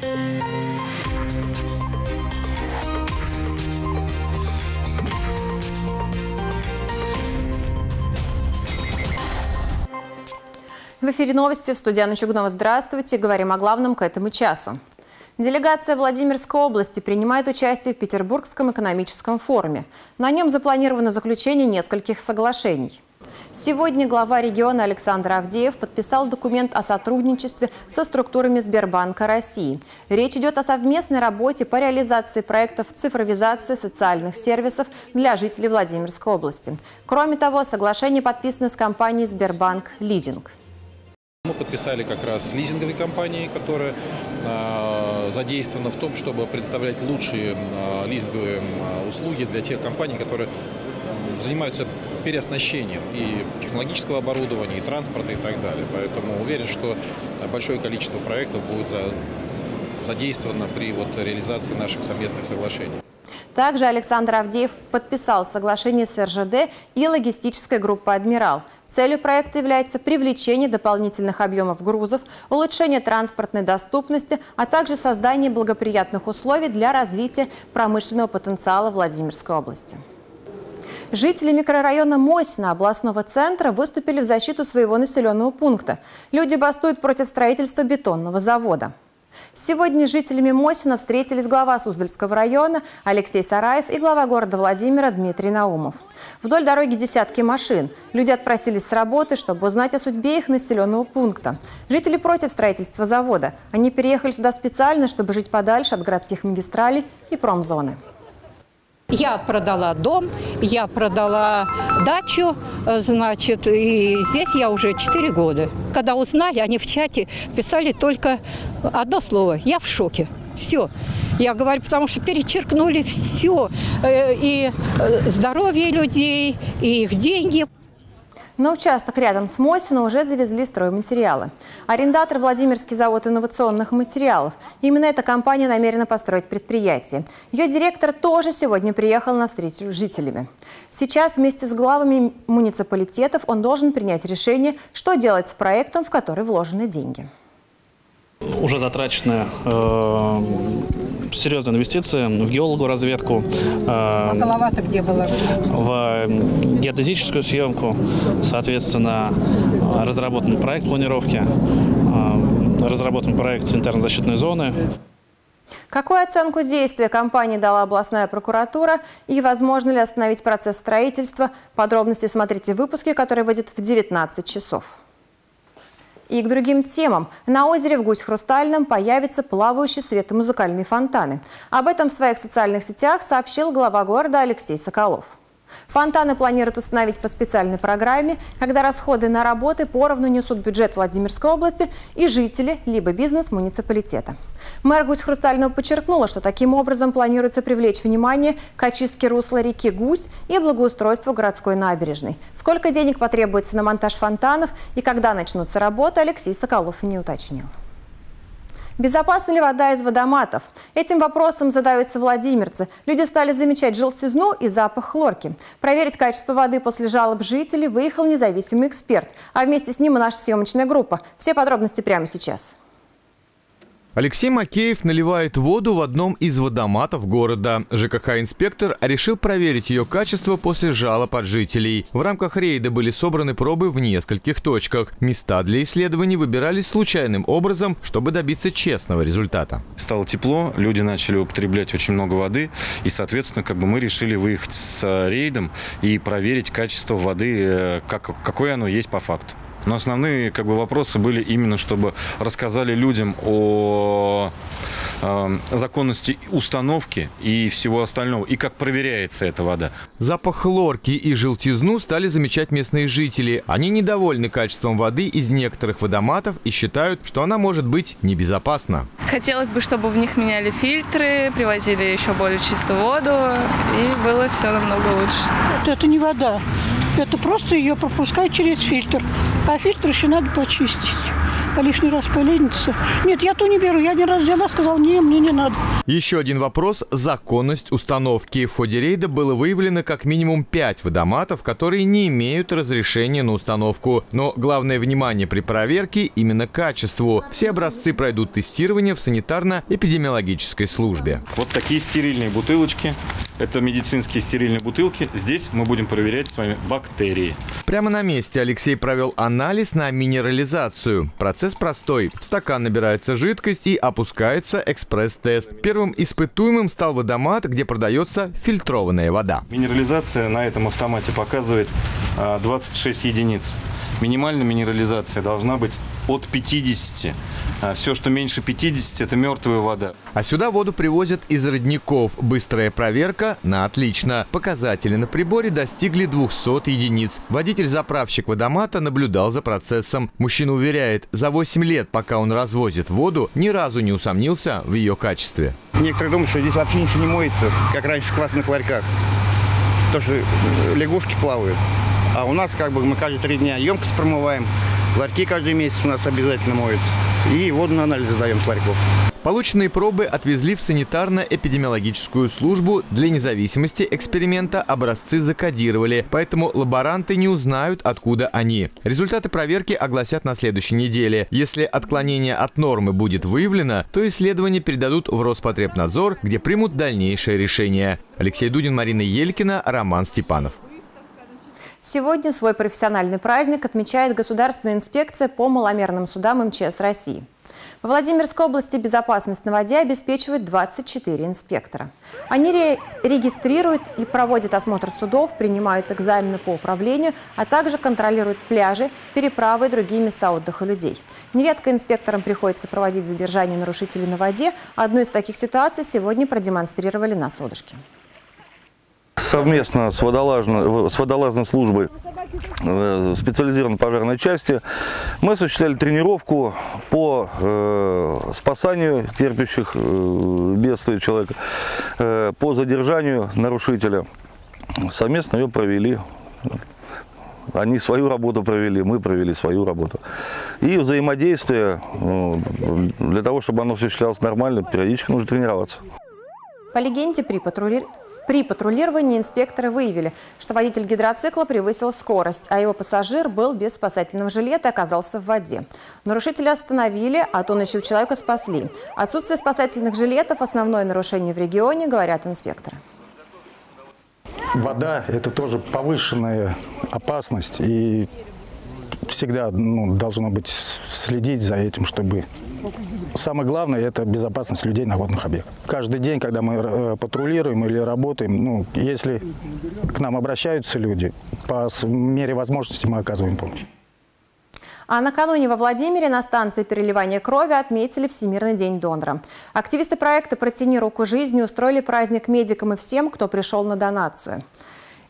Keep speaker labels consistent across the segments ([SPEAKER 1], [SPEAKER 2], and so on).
[SPEAKER 1] В эфире новости в студии Анна Чугунова. Здравствуйте. Говорим о главном к этому часу. Делегация Владимирской области принимает участие в Петербургском экономическом форуме. На нем запланировано заключение нескольких соглашений. Сегодня глава региона Александр Авдеев подписал документ о сотрудничестве со структурами Сбербанка России. Речь идет о совместной работе по реализации проектов цифровизации социальных сервисов для жителей Владимирской области. Кроме того, соглашение подписано с компанией Сбербанк Лизинг.
[SPEAKER 2] Мы подписали как раз с лизинговой компанией, которая э, задействована в том, чтобы представлять лучшие э, лизинговые э, услуги для тех компаний, которые занимаются переоснащением и технологического оборудования, и транспорта и так далее. Поэтому уверен, что большое количество проектов будет за, задействовано при вот, реализации наших совместных соглашений.
[SPEAKER 1] Также Александр Авдеев подписал соглашение с РЖД и логистической группой «Адмирал». Целью проекта является привлечение дополнительных объемов грузов, улучшение транспортной доступности, а также создание благоприятных условий для развития промышленного потенциала Владимирской области. Жители микрорайона Мосина областного центра выступили в защиту своего населенного пункта. Люди бастуют против строительства бетонного завода. Сегодня с жителями Мосина встретились глава Суздальского района Алексей Сараев и глава города Владимира Дмитрий Наумов. Вдоль дороги десятки машин. Люди отпросились с работы, чтобы узнать о судьбе их населенного пункта. Жители против строительства завода. Они переехали сюда специально, чтобы жить подальше от городских магистралей и промзоны.
[SPEAKER 3] Я продала дом, я продала дачу, э, значит, и здесь я уже 4 года. Когда узнали, они в чате писали только одно слово – я в шоке. Все. Я говорю, потому что перечеркнули все. Э, и э, здоровье людей, и их деньги.
[SPEAKER 1] На участок рядом с Мосино уже завезли стройматериалы. Арендатор Владимирский завод инновационных материалов. Именно эта компания намерена построить предприятие. Ее директор тоже сегодня приехал на встречу с жителями. Сейчас вместе с главами муниципалитетов он должен принять решение, что делать с проектом, в который вложены деньги.
[SPEAKER 4] Уже затрачены э, серьезные инвестиции в геологу разведку.
[SPEAKER 3] Э, Голова-то где была?
[SPEAKER 4] В геодезическую съемку. Соответственно, разработан проект планировки, э, разработан проект санитарно-защитной зоны.
[SPEAKER 1] Какую оценку действия компании дала областная прокуратура и возможно ли остановить процесс строительства? Подробности смотрите в выпуске, который выйдет в 19 часов. И к другим темам. На озере в Гусь-Хрустальном появятся плавающие светомузыкальные фонтаны. Об этом в своих социальных сетях сообщил глава города Алексей Соколов. Фонтаны планируют установить по специальной программе, когда расходы на работы поровну несут бюджет Владимирской области и жители, либо бизнес муниципалитета. Мэр Гусь Хрустального подчеркнула, что таким образом планируется привлечь внимание к очистке русла реки Гусь и благоустройству городской набережной. Сколько денег потребуется на монтаж фонтанов и когда начнутся работы, Алексей Соколов не уточнил. Безопасна ли вода из водоматов? Этим вопросом задаются владимирцы. Люди стали замечать желтизну и запах хлорки. Проверить качество воды после жалоб жителей выехал независимый эксперт. А вместе с ним и наша съемочная группа. Все подробности прямо сейчас.
[SPEAKER 5] Алексей Макеев наливает воду в одном из водоматов города. ЖКХ-инспектор решил проверить ее качество после жалоб от жителей. В рамках рейда были собраны пробы в нескольких точках. Места для исследований выбирались случайным образом, чтобы добиться честного результата.
[SPEAKER 6] Стало тепло, люди начали употреблять очень много воды, и, соответственно, как бы мы решили выехать с рейдом и проверить качество воды, э, как, какое оно есть по факту. Но основные как бы, вопросы были именно, чтобы рассказали людям о э, законности установки и всего остального, и как проверяется эта вода.
[SPEAKER 5] Запах хлорки и желтизну стали замечать местные жители. Они недовольны качеством воды из некоторых водоматов и считают, что она может быть небезопасна.
[SPEAKER 7] Хотелось бы, чтобы в них меняли фильтры, привозили еще более чистую воду, и было все намного лучше.
[SPEAKER 8] Это, это не вода. Это просто ее пропускают через фильтр. А фильтр еще надо почистить. а лишний раз полениться. Нет, я то не беру. Я один раз взяла, сказал, не, мне не надо.
[SPEAKER 5] Еще один вопрос – законность установки. В ходе рейда было выявлено как минимум пять водоматов, которые не имеют разрешения на установку. Но главное внимание при проверке именно качеству. Все образцы пройдут тестирование в санитарно-эпидемиологической службе.
[SPEAKER 6] Вот такие стерильные бутылочки. Это медицинские стерильные бутылки. Здесь мы будем проверять с вами бактерии.
[SPEAKER 5] Прямо на месте Алексей провел анализ на минерализацию. Процесс простой. В стакан набирается жидкость и опускается экспресс-тест. Первым испытуемым стал водомат, где продается фильтрованная вода.
[SPEAKER 6] Минерализация на этом автомате показывает а, 26 единиц. Минимальная минерализация должна быть от 50. А все, что меньше 50, это мертвая вода.
[SPEAKER 5] А сюда воду привозят из родников. Быстрая проверка на отлично. Показатели на приборе достигли 200 единиц. Водитель-заправщик водомата наблюдал за процессом. Мужчина уверяет, за 8 лет, пока он развозит воду, ни разу не усомнился в ее качестве.
[SPEAKER 9] Некоторые думают, что здесь вообще ничего не моется, как раньше в классных ларьках. То, что лягушки плавают. А у нас как бы мы каждые три дня емкость промываем. Ларьки каждый месяц у нас обязательно моются. И воду на анализ сдаем с ларьков.
[SPEAKER 5] Полученные пробы отвезли в санитарно-эпидемиологическую службу. Для независимости эксперимента образцы закодировали, поэтому лаборанты не узнают, откуда они. Результаты проверки огласят на следующей неделе. Если отклонение от нормы будет выявлено, то исследования передадут в Роспотребнадзор, где примут дальнейшее решение. Алексей Дудин, Марина Елькина, Роман Степанов.
[SPEAKER 1] Сегодня свой профессиональный праздник отмечает Государственная инспекция по маломерным судам МЧС России. В Владимирской области безопасность на воде обеспечивают 24 инспектора. Они ре регистрируют и проводят осмотр судов, принимают экзамены по управлению, а также контролируют пляжи, переправы и другие места отдыха людей. Нередко инспекторам приходится проводить задержание нарушителей на воде. Одну из таких ситуаций сегодня продемонстрировали на Содышке
[SPEAKER 10] совместно с водолазной, с водолазной службой э, специализированной пожарной части мы осуществляли тренировку по э, спасанию терпящих э, бедствий человека, э, по задержанию нарушителя. Совместно ее провели. Они свою работу провели, мы провели свою работу. И взаимодействие, э, для того, чтобы оно осуществлялось нормально, периодически нужно тренироваться.
[SPEAKER 1] По легенде, при патрулировании при патрулировании инспекторы выявили, что водитель гидроцикла превысил скорость, а его пассажир был без спасательного жилета и оказался в воде. Нарушителя остановили, а тонущего человека спасли. Отсутствие спасательных жилетов – основное нарушение в регионе, говорят инспекторы.
[SPEAKER 11] Вода – это тоже повышенная опасность, и всегда ну, должно быть следить за этим, чтобы Самое главное – это безопасность людей на водных объектах. Каждый день, когда мы э, патрулируем или работаем, ну, если к нам обращаются люди, по мере возможности мы оказываем помощь.
[SPEAKER 1] А накануне во Владимире на станции переливания крови отметили Всемирный день донора. Активисты проекта «Протяни руку жизни» устроили праздник медикам и всем, кто пришел на донацию.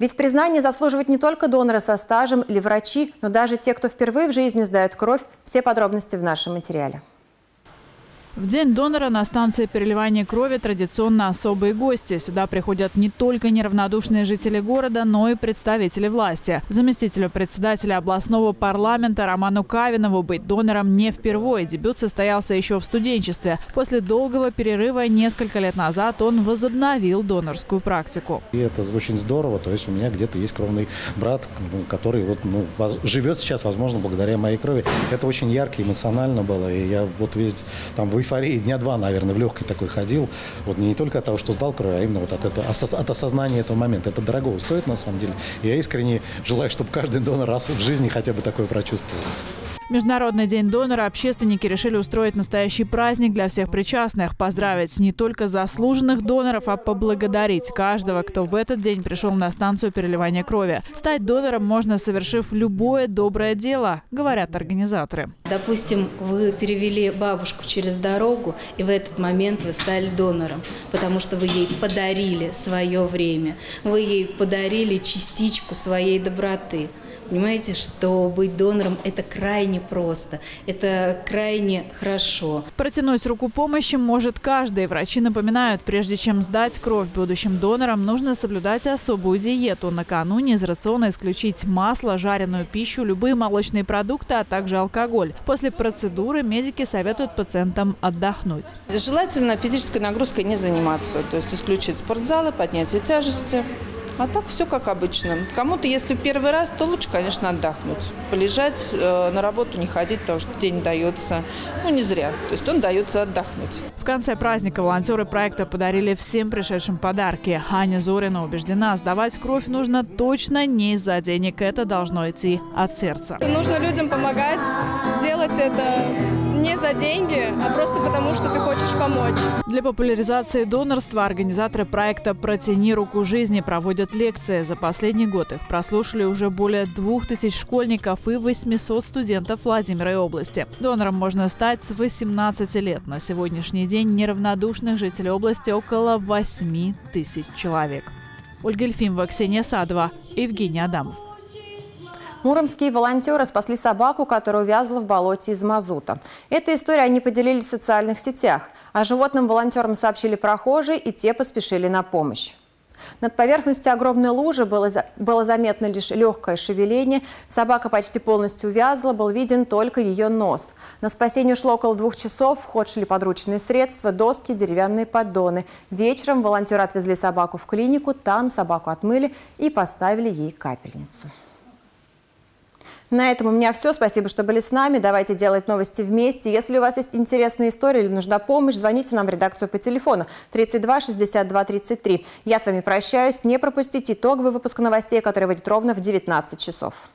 [SPEAKER 1] Ведь признание заслуживают не только доноры со стажем или врачи, но даже те, кто впервые в жизни сдает кровь. Все подробности в нашем материале.
[SPEAKER 12] В день донора на станции переливания крови традиционно особые гости. Сюда приходят не только неравнодушные жители города, но и представители власти. Заместителю председателя областного парламента Роману Кавинову быть донором не впервые. Дебют состоялся еще в студенчестве. После долгого перерыва несколько лет назад он возобновил донорскую практику.
[SPEAKER 13] И это очень здорово. То есть у меня где-то есть кровный брат, ну, который вот, ну, живет сейчас, возможно, благодаря моей крови. Это очень ярко, эмоционально было. И я вот весь там в эйфории дня два, наверное, в легкой такой ходил. Вот не только от того, что сдал кровь, а именно вот от, этого, от осознания этого момента. Это дорого стоит на самом деле. И я искренне желаю, чтобы каждый донор раз в жизни хотя бы такое прочувствовал.
[SPEAKER 12] Международный день донора общественники решили устроить настоящий праздник для всех причастных. Поздравить не только заслуженных доноров, а поблагодарить каждого, кто в этот день пришел на станцию переливания крови. Стать донором можно, совершив любое доброе дело, говорят организаторы.
[SPEAKER 14] Допустим, вы перевели бабушку через дорогу, и в этот момент вы стали донором, потому что вы ей подарили свое время, вы ей подарили частичку своей доброты. Понимаете, что быть донором – это крайне просто, это крайне хорошо.
[SPEAKER 12] Протянуть руку помощи может каждый. Врачи напоминают, прежде чем сдать кровь будущим донорам, нужно соблюдать особую диету. Накануне из рациона исключить масло, жареную пищу, любые молочные продукты, а также алкоголь. После процедуры медики советуют пациентам отдохнуть.
[SPEAKER 15] Желательно физической нагрузкой не заниматься, то есть исключить спортзалы, поднятие тяжести. А так все как обычно. Кому-то, если первый раз, то лучше, конечно, отдохнуть. Полежать, э, на работу не ходить, потому что день дается, ну, не зря. То есть он дается отдохнуть.
[SPEAKER 12] В конце праздника волонтеры проекта подарили всем пришедшим подарки. Аня Зорина убеждена, сдавать кровь нужно точно не из-за денег. Это должно идти от сердца.
[SPEAKER 16] Нужно людям помогать, делать это не за деньги, а просто потому, что ты хочешь помочь.
[SPEAKER 12] Для популяризации донорства организаторы проекта «Протяни руку жизни» проводят лекции. За последний год их прослушали уже более двух тысяч школьников и 800 студентов Владимира и области. Донором можно стать с 18 лет. На сегодняшний день неравнодушных жителей области около 8 тысяч человек. Ольга Эльфимова, Ксения Садова, Евгений Адамов.
[SPEAKER 1] Муромские волонтеры спасли собаку, которая увязла в болоте из мазута. Эта история они поделились в социальных сетях. О животным волонтерам сообщили прохожие, и те поспешили на помощь. Над поверхностью огромной лужи было, было заметно лишь легкое шевеление. Собака почти полностью увязла, был виден только ее нос. На спасение ушло около двух часов. В ход шли подручные средства, доски, деревянные поддоны. Вечером волонтеры отвезли собаку в клинику. Там собаку отмыли и поставили ей капельницу. На этом у меня все. Спасибо, что были с нами. Давайте делать новости вместе. Если у вас есть интересная история или нужна помощь, звоните нам в редакцию по телефону 32 62 33. Я с вами прощаюсь. Не пропустите итоговый выпуск новостей, который выйдет ровно в 19 часов.